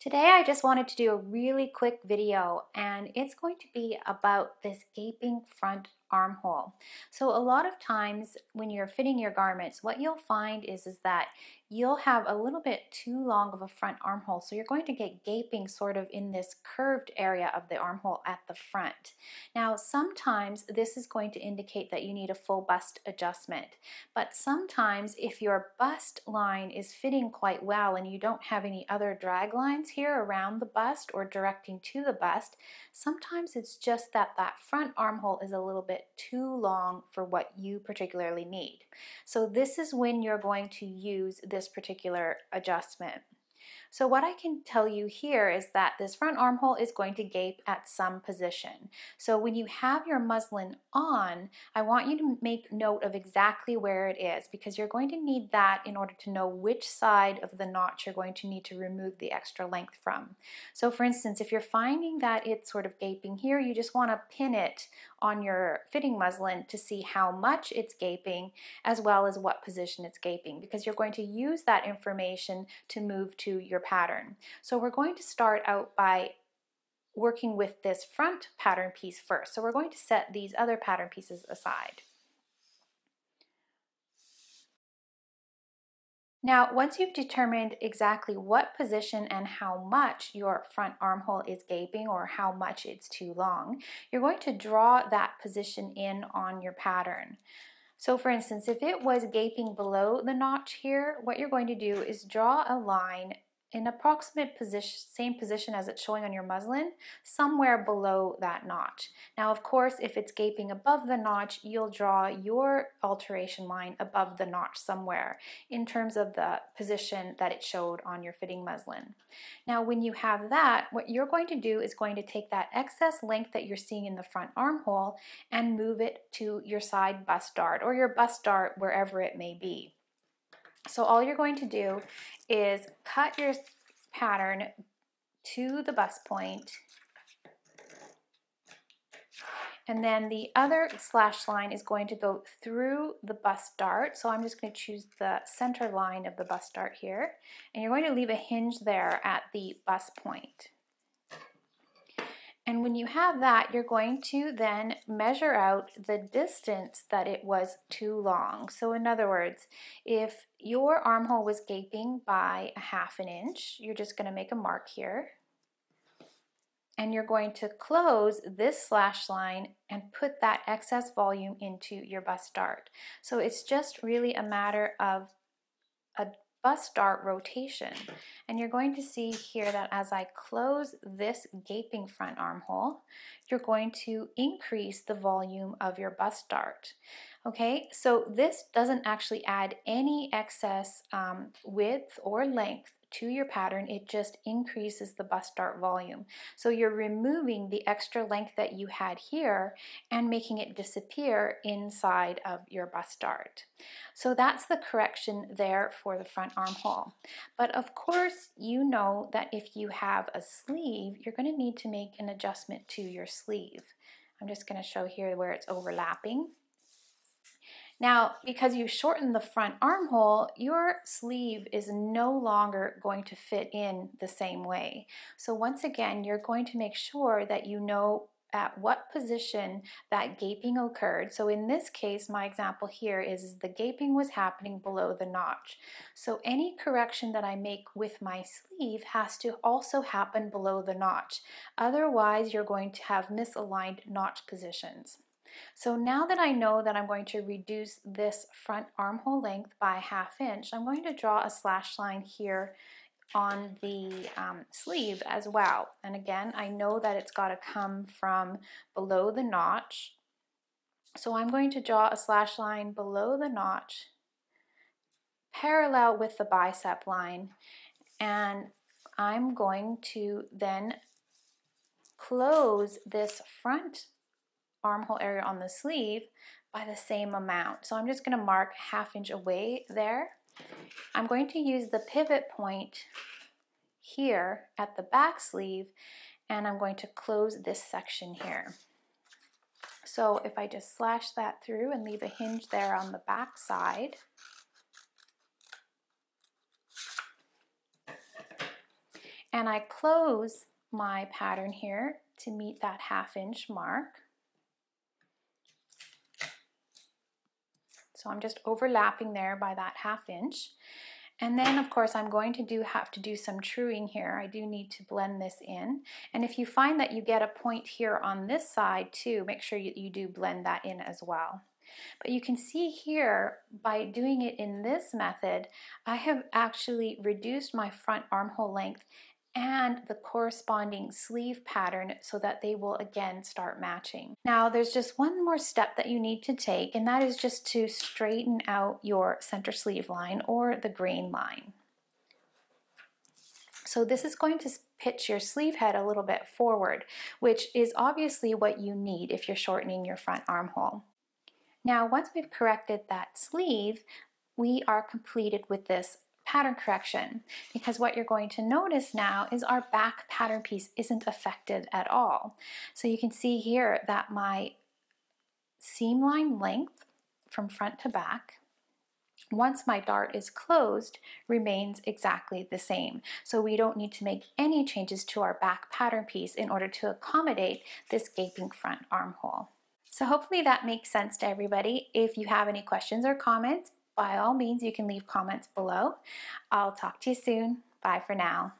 Today I just wanted to do a really quick video and it's going to be about this gaping front armhole. So a lot of times when you're fitting your garments, what you'll find is, is that you'll have a little bit too long of a front armhole. So you're going to get gaping sort of in this curved area of the armhole at the front. Now, sometimes this is going to indicate that you need a full bust adjustment. But sometimes if your bust line is fitting quite well and you don't have any other drag lines here around the bust or directing to the bust, sometimes it's just that that front armhole is a little bit too long for what you particularly need. So this is when you're going to use this particular adjustment. So what I can tell you here is that this front armhole is going to gape at some position. So when you have your muslin on, I want you to make note of exactly where it is because you're going to need that in order to know which side of the notch you're going to need to remove the extra length from. So for instance, if you're finding that it's sort of gaping here, you just want to pin it on your fitting muslin to see how much it's gaping as well as what position it's gaping because you're going to use that information to move to your pattern. So we're going to start out by working with this front pattern piece first. So we're going to set these other pattern pieces aside. Now, once you've determined exactly what position and how much your front armhole is gaping or how much it's too long, you're going to draw that position in on your pattern. So for instance, if it was gaping below the notch here, what you're going to do is draw a line in approximate position, same position as it's showing on your muslin, somewhere below that notch. Now, of course, if it's gaping above the notch, you'll draw your alteration line above the notch somewhere in terms of the position that it showed on your fitting muslin. Now, when you have that, what you're going to do is going to take that excess length that you're seeing in the front armhole and move it to your side bust dart or your bust dart wherever it may be. So all you're going to do is cut your pattern to the bust point and then the other slash line is going to go through the bust dart. So I'm just going to choose the center line of the bust dart here. And you're going to leave a hinge there at the bust point. And when you have that, you're going to then measure out the distance that it was too long. So in other words, if your armhole was gaping by a half an inch, you're just going to make a mark here. And you're going to close this slash line and put that excess volume into your bust dart. So it's just really a matter of a bust dart rotation. And you're going to see here that as I close this gaping front armhole, you're going to increase the volume of your bust dart. Okay, so this doesn't actually add any excess um, width or length to your pattern, it just increases the bust dart volume. So you're removing the extra length that you had here and making it disappear inside of your bust dart. So that's the correction there for the front armhole. But of course, you know that if you have a sleeve, you're going to need to make an adjustment to your sleeve. I'm just going to show here where it's overlapping. Now, because you shorten the front armhole, your sleeve is no longer going to fit in the same way. So once again, you're going to make sure that you know at what position that gaping occurred. So in this case, my example here is the gaping was happening below the notch. So any correction that I make with my sleeve has to also happen below the notch. Otherwise, you're going to have misaligned notch positions. So now that I know that I'm going to reduce this front armhole length by half inch, I'm going to draw a slash line here on the um, sleeve as well. And again, I know that it's got to come from below the notch. So I'm going to draw a slash line below the notch, parallel with the bicep line, and I'm going to then close this front armhole area on the sleeve by the same amount. So I'm just going to mark half inch away there. I'm going to use the pivot point here at the back sleeve and I'm going to close this section here. So if I just slash that through and leave a hinge there on the back side, and I close my pattern here to meet that half inch mark. So I'm just overlapping there by that half inch. And then of course I'm going to do have to do some truing here. I do need to blend this in. And if you find that you get a point here on this side too, make sure you, you do blend that in as well. But you can see here, by doing it in this method, I have actually reduced my front armhole length and the corresponding sleeve pattern so that they will again start matching. Now there's just one more step that you need to take and that is just to straighten out your center sleeve line or the grain line. So this is going to pitch your sleeve head a little bit forward, which is obviously what you need if you're shortening your front armhole. Now once we've corrected that sleeve, we are completed with this pattern correction because what you're going to notice now is our back pattern piece isn't affected at all. So you can see here that my seam line length from front to back once my dart is closed remains exactly the same. So we don't need to make any changes to our back pattern piece in order to accommodate this gaping front armhole. So hopefully that makes sense to everybody. If you have any questions or comments, by all means, you can leave comments below. I'll talk to you soon. Bye for now.